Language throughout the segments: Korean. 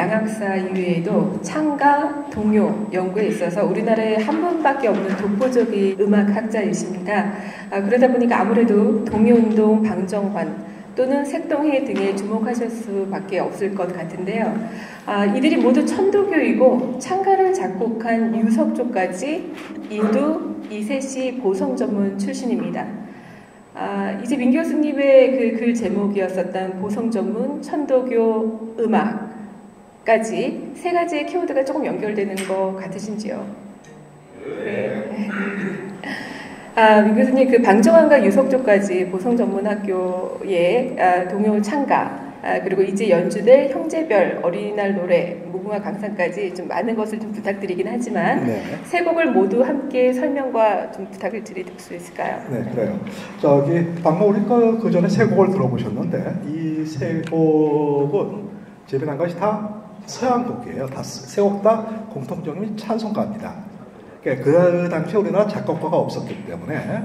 그 양악사 이외에도 창가, 동요 연구에 있어서 우리나라에 한 분밖에 없는 독보적인 음악학자이십니다. 아, 그러다 보니까 아무래도 동요운동, 방정환 또는 색동해 등에 주목하실 수밖에 없을 것 같은데요. 아, 이들이 모두 천도교이고 창가를 작곡한 유석조까지 인도 이세시 보성 전문 출신입니다. 아, 이제 민 교수님의 그 글 제목이었었던 보성 전문 천도교 음악 까지 세 가지의 키워드가 조금 연결되는 것 같으신지요? 네. 아, 민 교수님 그 방정환과 유석조까지 보성 전문학교의 아, 동요 창가 아, 그리고 이제 연주될 형제별 어린이날 노래 무궁화 강산까지 좀 많은 것을 좀 부탁드리긴 하지만 네. 세 곡을 모두 함께 설명과 좀 부탁을 드릴 수 있을까요? 네 그래요. 저기 방금 우리 그, 그 전에 세 곡을 들어보셨는데 이 세 곡은 재배한 것이 다 서양 곡이에요. 세곡 다 공통점이 찬송가입니다. 그러니까 그 당시에 우리나라 작곡가가 없었기 때문에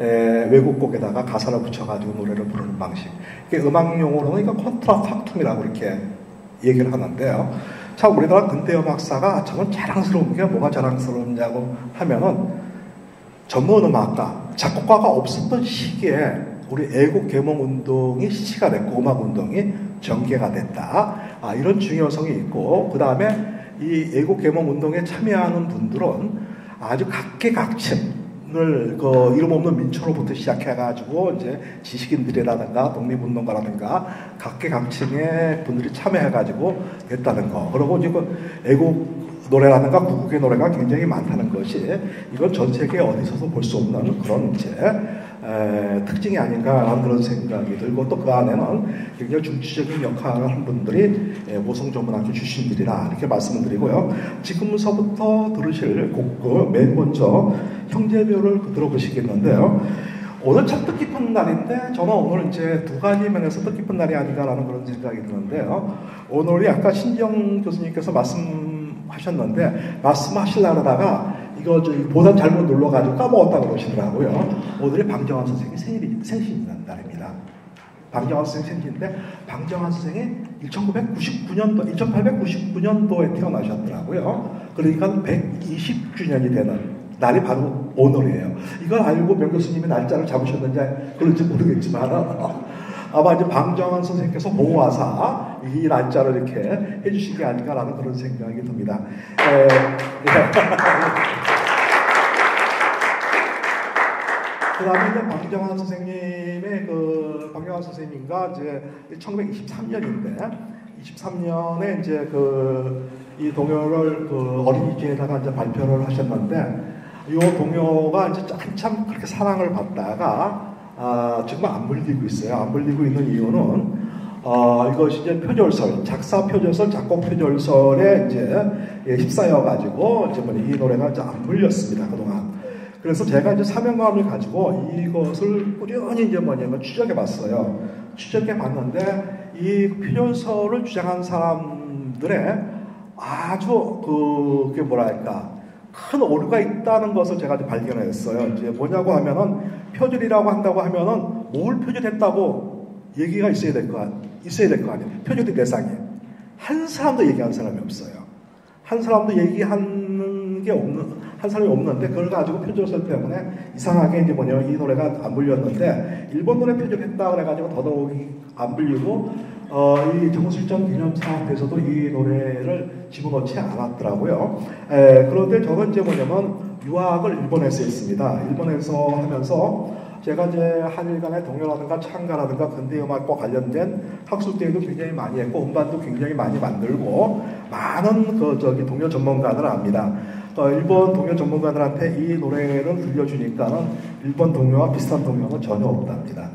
에, 외국 곡에다가 가사를 붙여가지고 노래를 부르는 방식. 음악 용어로는 이거 contrafactum이라고 이렇게 얘기를 하는데요. 참 우리나라 근대 음악사가 저는 자랑스러운 게 뭐가 자랑스러웠냐고 하면은 전문 음악가, 작곡가가 없었던 시기에 우리 애국 계몽 운동이 시작이 됐고 음악 운동이 전개가 됐다. 아, 이런 중요성이 있고 그 다음에 이 애국 계몽 운동에 참여하는 분들은 아주 각계각층 그 이름 없는 민초로부터 시작해가지고 이제 지식인들이라든가 독립운동가라든가 각계각층의 분들이 참여해가지고 됐다는 거. 그리고 이제 그 애국 노래라든가 구국의 노래가 굉장히 많다는 것이 이건 전 세계 어디서도 볼 수 없는 그런 에, 특징이 아닌가라는 그런 생각이 들고 또 그 안에는 굉장히 중추적인 역할을 한 분들이 모성 전문학교 출신들이라 이렇게 말씀을 드리고요. 지금서부터 들으실 곡, 맨 먼저 형제별을 들어보시겠는데요. 오늘 참 뜻깊은 날인데 저는 오늘 이제 두 가지 면에서 뜻깊은 날이 아닌가라는 그런 생각이 드는데요. 오늘이 아까 신정 교수님께서 말씀 하셨는데 말씀하시려다가 이거 저 보단 잘못 눌러가지고 까먹었다 그러시더라고요. 오늘이 방정환 선생님 생일이 생신 날입니다. 방정환 선생 생신인데 방정환 선생이 1999년도 1899년도에 태어나셨더라고요. 그러니까 120주년이 되는 날이 바로 오늘이에요. 이걸 알고 명 교수님이 날짜를 잡으셨는지 그런지 모르겠지만 아마 이제 방정환 선생님께서 모아서 이 날짜를 이렇게 해주신 게 아닌가라는 그런 생각이 듭니다. 에, 네. 그 다음에 이제 방정환 선생님의 그, 방정환 선생님과 이제 1923년인데, 23년에 이제 그, 이 동요를 그 어린이집에다가 이제 발표를 하셨는데, 이 동요가 이제 한참 그렇게 사랑을 받다가, 아, 정말 안 물리고 있어요. 안 물리고 있는 이유는, 어, 이것이 이제 표절설, 작사 표절설, 작곡 표절설에 이제 휩싸여 가지고, 이제 뭐이 노래가 이제 안 물렸습니다. 그동안. 그래서 제가 이제 사명감을 가지고 이것을 꾸준히 이제 뭐냐면 추적해 봤어요. 추적해 봤는데 이 표현서를 주장한 사람들의 아주 그, 그게 뭐랄까, 큰 오류가 있다는 것을 제가 이제 발견했어요. 이제 뭐냐고 하면은 표절이라고 한다고 하면은 뭘 표절했다고 얘기가 있어야 될 거, 있어야 될 거 아니에요. 표절의 대상이. 한 사람도 얘기한 사람이 없어요. 한 사람도 얘기하는 게 없는, 한 사람이 없는데 그걸 가지고 표절설 때문에 이상하게 이제 뭐냐면 이 노래가 안 불렸는데 일본 노래 표절했다 그래가지고 더더욱이 안 불리고 어, 이 정실전 기념 사업에서도 이 노래를 집어넣지 않았더라고요. 에, 그런데 저는 이제 뭐냐면 유학을 일본에서 했습니다. 일본에서 하면서 제가 이제 한일 간의 동요라든가 창가라든가 근대 음악과 관련된 학술 대회도 굉장히 많이 했고 음반도 굉장히 많이 만들고 많은 그 저기 동요 전문가들 압니다. 어, 일본 동요 전문가들한테 이 노래를 들려주니까는 일본 동요와 비슷한 동요는 전혀 없답니다.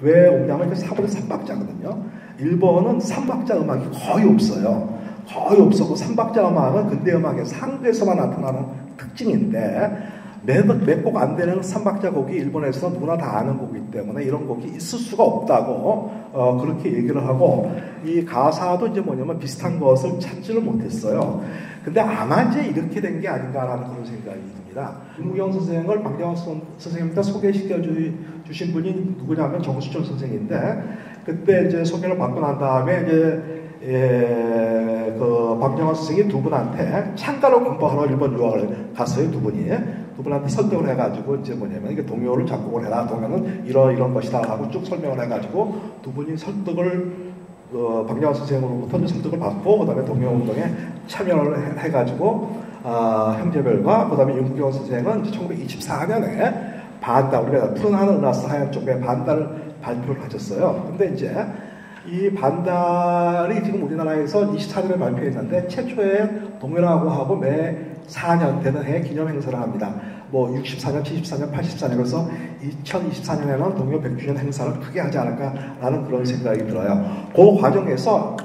왜 없냐면 이게 사본의 삼박자거든요. 일본은 삼박자 음악이 거의 없어요. 거의 없었고 삼박자 음악은 근대 음악의 상대에서만 나타나는 특징인데 몇곡 안 되는 삼박자 곡이 일본에서 누구나 다 아는 곡이기 때문에 이런 곡이 있을 수가 없다고 어, 그렇게 얘기를 하고 이 가사도 이제 뭐냐면 비슷한 것을 찾지를 못했어요. 근데 아마 이제 이렇게 된 게 아닌가라는 그런 생각이 듭니다. 김무경 선생을 방정환 선생님한테 소개시켜 주 신 분이 누구냐면 정수철 선생인데 그때 이제 소개를 받고 난 다음에 이제 예, 그 박정환 선생이 두 분한테 창가로 공부하러 일본 유학을 갔어요 두 분이. 두 분한테 설득을 해가지고 이제 뭐냐면 이게 동요를 작곡을 해라. 동요는 이런 이런 것이다 하고 쭉 설명을 해가지고 두 분이 설득을 어, 박정환 선생으로부터 설득을 받고 그다음에 동요 운동에 참여를 해, 가지고 아, 형제별과 그다음에 윤국영 선생은 1924년에 반달 우리가 푸른 하늘 나스 하얀 쪽에 반달을 발표를 하셨어요. 근데 이제 이 반달이 지금 우리나라에서 24년에 발표했는데 최초의 동요라고 하고 매 4년 되는 해 기념 행사를 합니다. 뭐 64년, 74년, 84년 그래서 2024년에는 동요 100주년 행사를 크게 하지 않을까라는 그런 생각이 들어요. 그 과정에서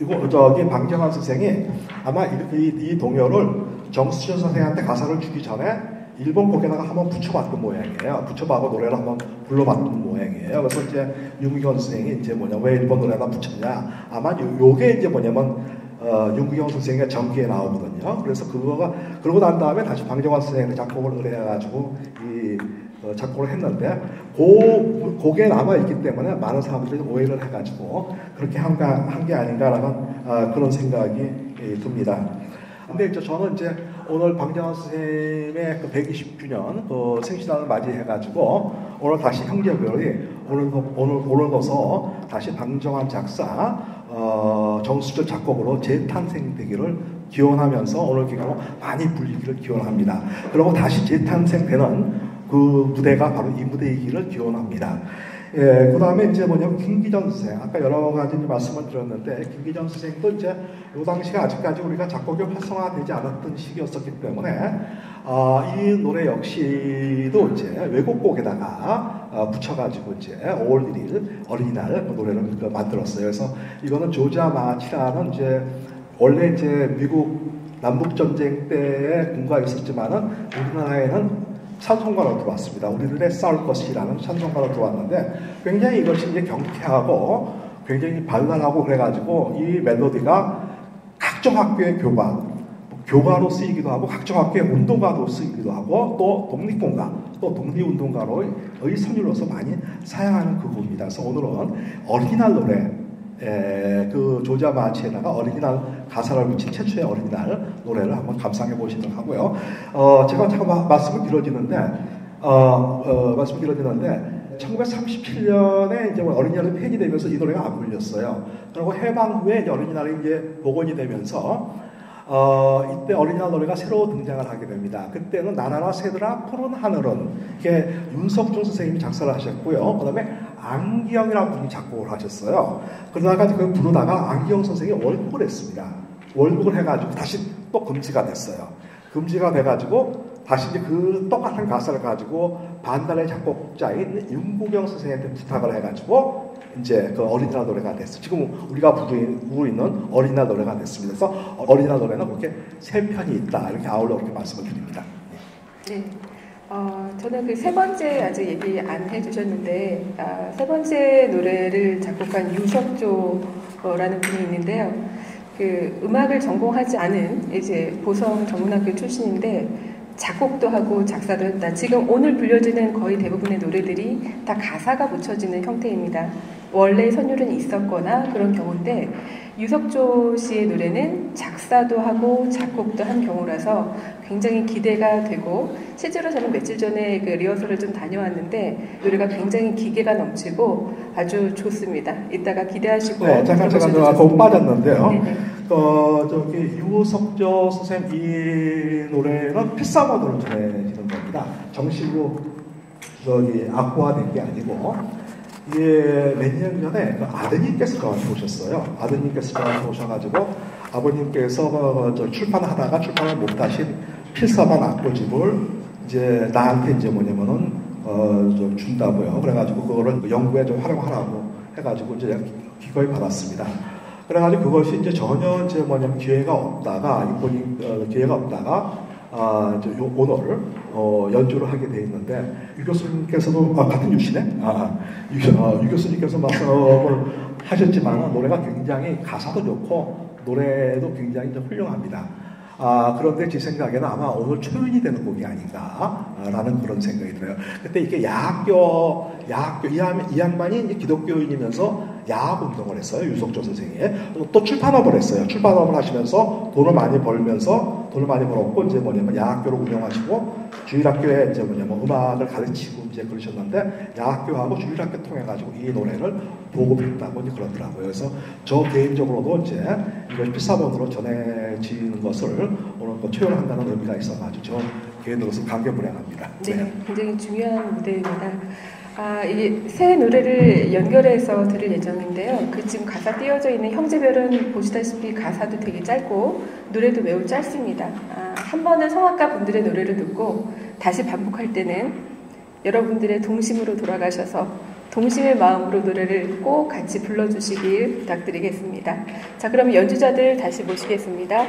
이거 저기 방정환 선생이 아마 이, 이, 이 동요를 정수천 선생한테 가사를 주기 전에 일본 곡에다가 한번 붙여봤던 모양이에요. 붙여봐고 노래를 한번 불러봤던 모양이에요. 그래서 이제 윤기경 선생이 이제 뭐냐, 왜 일본 노래에다 붙였냐. 아마 요, 요게 이제 뭐냐면, 어, 윤기경 선생의 전기에 나오거든요. 그래서 그거가, 그러고 난 다음에 다시 방정환 선생한테 작곡을 의뢰해가지고 이 어, 작곡을 했는데, 그 곡에 남아 있기 때문에 많은 사람들이 오해를 해가지고 그렇게 한게 아닌가라는 어, 그런 생각이 예, 듭니다. 근데 이제 저는 이제 오늘 방정환 선생님의 그 120주년 그 생신날을 맞이해가지고 오늘 다시 형제별이 오늘 오늘 오늘도서 다시 방정환 작사 어, 정수철 작곡으로 재탄생되기를 기원하면서 오늘 기간으로 많이 불리기를 기원합니다. 그리고 다시 재탄생되는 그 무대가 바로 이 무대이기를 기원합니다. 예, 그 다음에 이제 뭐냐면 김기전 선생. 아까 여러 가지 말씀을 드렸는데, 김기전 선생도 이제 요 당시가 아직까지 우리가 작곡이 활성화되지 않았던 시기였었기 때문에, 어, 이 노래 역시도 이제 외국곡에다가 어, 붙여가지고 이제 5월 1일 어린이날 그 노래를 그 만들었어요. 그래서 이거는 조자 마치라는 이제 원래 이제 미국 남북전쟁 때에 군가 있었지만은 우리나라에는 찬송가로 들어왔습니다. 우리들의 싸울 것이라는 찬송가로 들어왔는데 굉장히 이것이 이제 경쾌하고 굉장히 발랄하고 그래가지고 이 멜로디가 각종 학교의 교과, 교과로 쓰이기도 하고 각종 학교의 운동가로 쓰이기도 하고 또 독립공가, 또 독립운동가로의 선율로서 많이 사용하는 그 곡입니다. 그래서 오늘은 어린이날 노래 에, 그 조자 마치에다가 어린이날 가사를 붙인 최초의 어린이날 노래를 한번 감상해 보시도록 하고요. 어, 제가 잠깐 말씀을 길어지는데, 어, 어, 말씀을 길어지는데, 1937년에 이제 뭐 어린이날이 폐지되면서 이 노래가 안 불렸어요. 그리고 해방 후에 어린이날이 이제 복원이 되면서 어, 이때 어린이날 노래가 새로 등장을 하게 됩니다. 그때는 나라라 새들아 푸른 하늘은 이게 윤석준 선생님이 작사를 하셨고요. 그 다음에 안기영이라는 분이 작곡을 하셨어요. 그러다가 그 부르다가 안기영 선생이 월북을 했습니다. 월북을 해가지고 다시 또 금지가 됐어요. 금지가 돼가지고 다시 그 똑같은 가사를 가지고 반달의 작곡자인 윤국영 선생한테 부탁을 해가지고 이제 그 어린이날 노래가 됐어. 지금 우리가 부르고 있는 어린이날 노래가 됐습니다. 그래서 어린이날 노래는 그렇게 세 편이 있다. 이렇게 아울러 이렇게 말씀을 드립니다. 네. 어, 저는 그 세 번째 아직 얘기 안 해주셨는데 아, 세 번째 노래를 작곡한 유석조라는 분이 있는데요. 그 음악을 전공하지 않은 이제 보성 전문학교 출신인데 작곡도 하고 작사도 했다. 지금 오늘 불려지는 거의 대부분의 노래들이 다 가사가 붙여지는 형태입니다. 원래 선율은 있었거나 그런 경우인데 유석조 씨의 노래는 작사도 하고 작곡도 한 경우라서 굉장히 기대가 되고 실제로 저는 며칠 전에 그 리허설을 좀 다녀왔는데 노래가 굉장히 기계가 넘치고 아주 좋습니다. 이따가 기대하시고 네, 잠깐 잠깐 제가 더 빠졌는데요. 네네. 어, 저기 유석조 선생님 이 노래는 필사모드로 전해지는 겁니다. 정식으로 저기 악보화된 게 아니고 이게 몇 년 전에 그 아드님께서 저한테 오셨어요. 아드님께서 저한테 오셔가지고 아버님께서 그 출판하다가 출판을 못하신 필사반 악보집을 이제 나한테 이제 뭐냐면은 어좀 준다고요. 그래가지고 그거를 연구에 좀 활용하라고 해가지고 이제 기꺼이 받았습니다. 그래가지고 그것이 이제 전혀 이제 뭐냐면 기회가 없다가 이분이 어, 기회가 없다가 아, 이제 요, 오늘 어, 연주를 하게 돼 있는데 유 교수님께서도 아, 같은 유시네. 아, 유, 아, 유 교수님께서 말씀을 하셨지만 노래가 굉장히 가사도 좋고 노래도 굉장히 훌륭합니다. 아, 그런데 제 생각에는 아마 오늘 초연이 되는 곡이 아닌가라는 그런 생각이 들어요. 그때 이게 야학교, 야학교, 이, 양, 이 양반이 기독교인이면서 야학 운동을 했어요. 유석조 선생이. 또 출판업을 했어요. 출판업을 하시면서 돈을 많이 벌면서 돈을 많이 벌었고 이제 뭐냐면 야학교를 운영하시고 주일학교에 이제 뭐냐면 음악을 가르치고 이제 그러셨는데 야학교하고 주일학교 통해 가지고 이 노래를 보급했다고 이제 그러더라고요. 그래서 저 개인적으로도 이제 이걸 필사본으로 전해지는 것을 오늘 그 초연한다는 의미가 있어가지고 저 개인으로서 감개무량합니다. 네, 굉장히 중요한 무대입니다. 아, 이게 새 노래를 연결해서 들을 예정인데요. 그 지금 가사 띄어져 있는 형제별은 보시다시피 가사도 되게 짧고 노래도 매우 짧습니다. 아, 한 번은 성악가 분들의 노래를 듣고 다시 반복할 때는 여러분들의 동심으로 돌아가셔서 동심의 마음으로 노래를 꼭 같이 불러주시길 부탁드리겠습니다. 자, 그럼 연주자들 다시 모시겠습니다.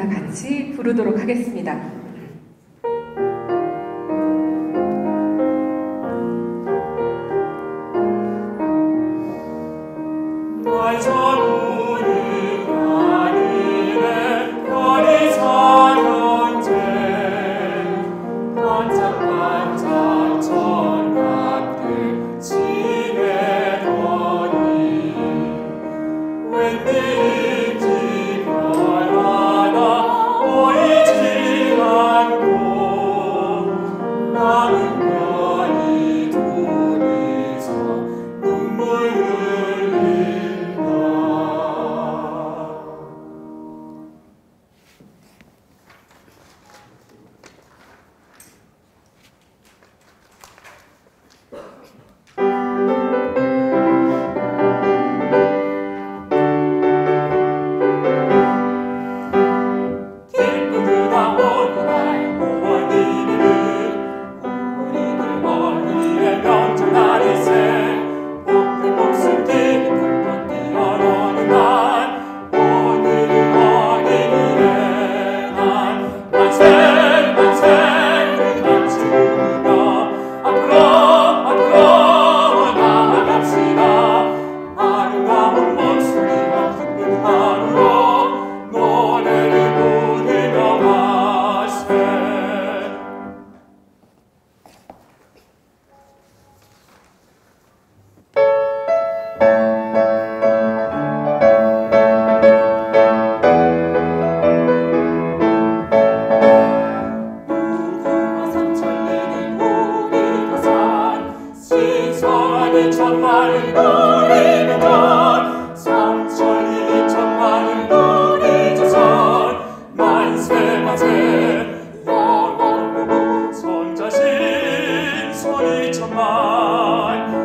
다 같이 부르도록 하겠습니다. mai